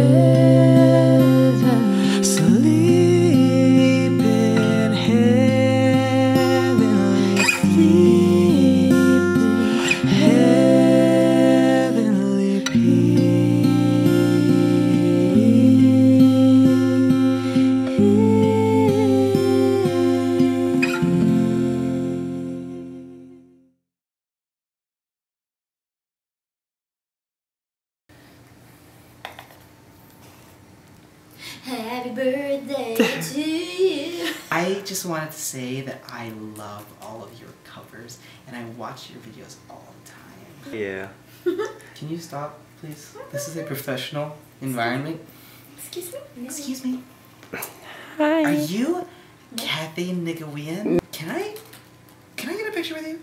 in Happy birthday to you. I just wanted to say that I love all of your covers and I watch your videos all the time. Yeah. Can you stop, please? This is a professional environment. Excuse me? Excuse me. Hi. Are you Cathy Nguyen? Can I can I get a picture with you?